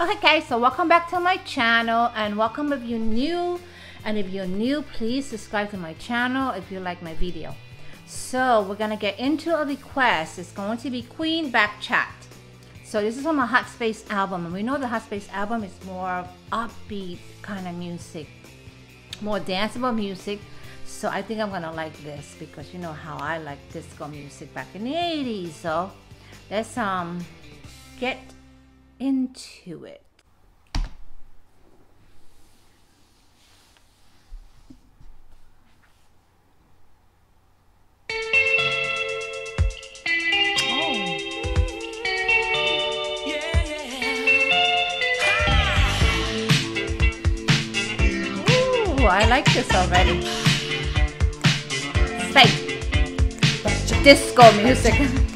Okay guys, so welcome back to my channel and welcome if you're new and if you're new, please subscribe to my channel if you like my video. So we're gonna get into a request. It's going to be Queen Back Chat. So this is from a Hot Space album and we know the Hot Space album is more upbeat kind of music, more danceable music. So I think I'm gonna like this because you know how I like disco music back in the 80s. So let's um get into it. Oh. I like this already. It's disco music.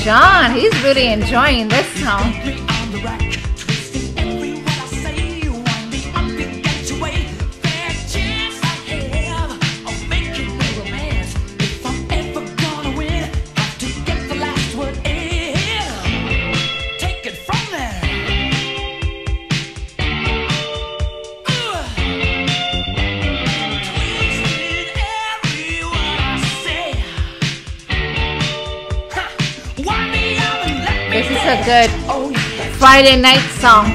John. He's really enjoying this song. Is a good Friday night song.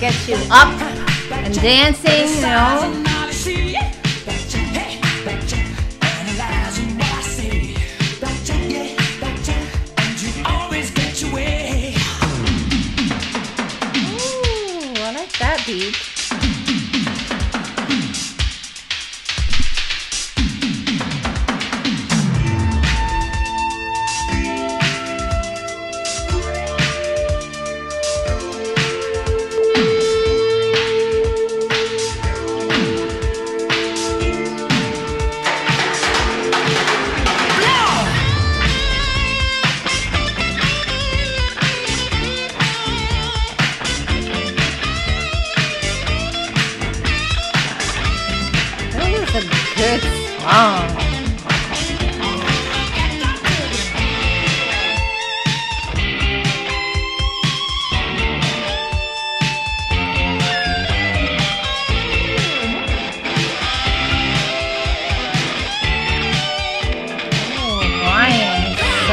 Gets you up and dancing, you know. Song.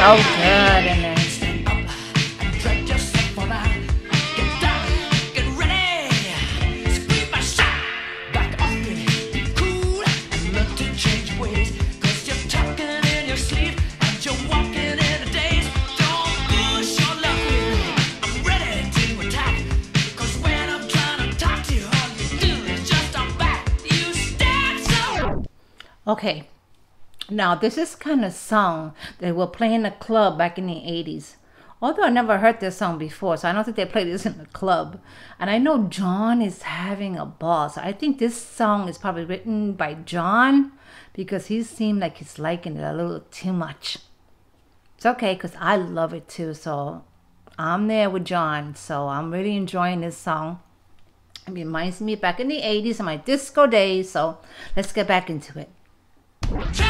Oh, Okay, now this is kind of song that were playing in the club back in the 80s. Although I never heard this song before, so I don't think they play this in the club. And I know John is having a ball. So I think this song is probably written by John because he seemed like he's liking it a little too much. It's okay because I love it too. So I'm there with John. So I'm really enjoying this song. It reminds me back in the 80s and my disco days. So let's get back into it. Oh.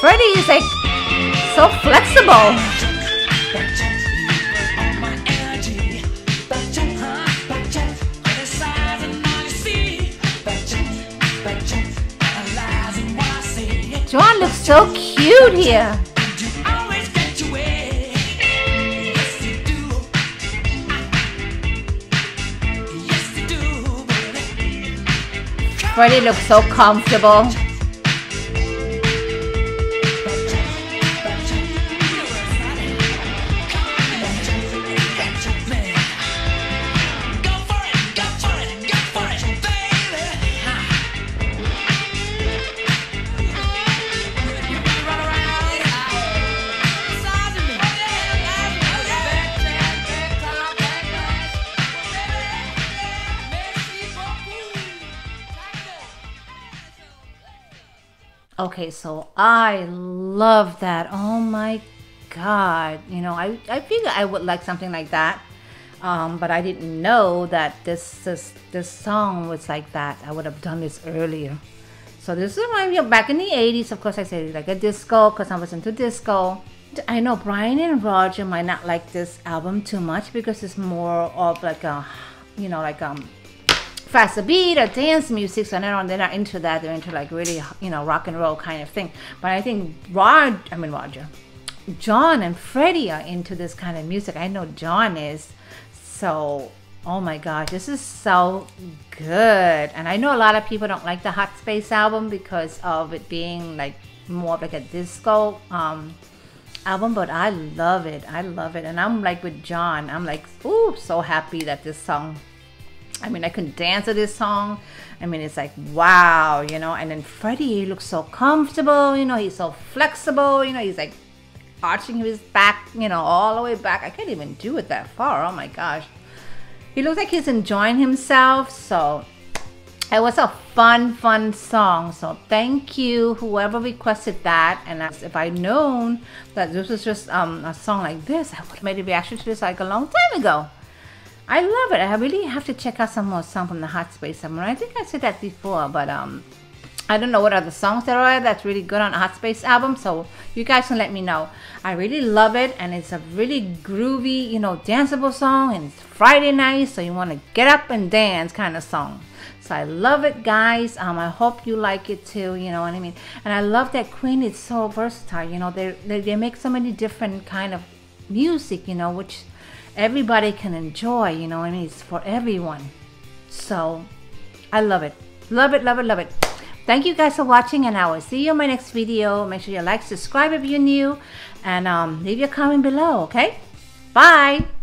Freddie is like so flexible. John looks so cute here. Freddie looks so comfortable. Okay, so I love that. Oh my god. You know, I, I figured I would like something like that. Um, but I didn't know that this, this this song was like that. I would have done this earlier. So this reminds me of back in the 80s. Of course, I said like a disco because I was into disco. I know Brian and Roger might not like this album too much because it's more of like a, you know, like um, faster beat or dance music. So they're not, they're not into that. They're into like really, you know, rock and roll kind of thing. But I think Rod, I mean Roger, John and Freddie are into this kind of music. I know John is. So, oh my gosh, this is so good. And I know a lot of people don't like the Hot Space album because of it being like more of like a disco um, album, but I love it. I love it. And I'm like with John, I'm like, ooh, so happy that this song. I mean, I can dance to this song. I mean, it's like, wow, you know. And then Freddie, he looks so comfortable, you know, he's so flexible, you know, he's like arching his back, you know, all the way back. I can't even do it that far. Oh my gosh. He looks like he's enjoying himself. So it was a fun, fun song. So thank you, whoever requested that. And as if I'd known that this was just um, a song like this, I would have made a reaction to this like a long time ago. I love it. I really have to check out some more songs from the Hot Space Summer. I think I said that before, but um, I don't know what other songs there are that's really good on Hot Space album, so you guys can let me know. I really love it, and it's a really groovy, you know, danceable song, and it's Friday night, so you want to get up and dance kind of song. So I love it, guys. Um, I hope you like it too. You know what I mean? And I love that Queen is so versatile. You know, they they, they make so many different kind of music. You know, which everybody can enjoy. You know mean? It's for everyone. So I love it. Love it, love it, love it. Thank you guys for watching and I will see you in my next video. Make sure you like, subscribe if you're new and um, leave your comment below, okay? Bye!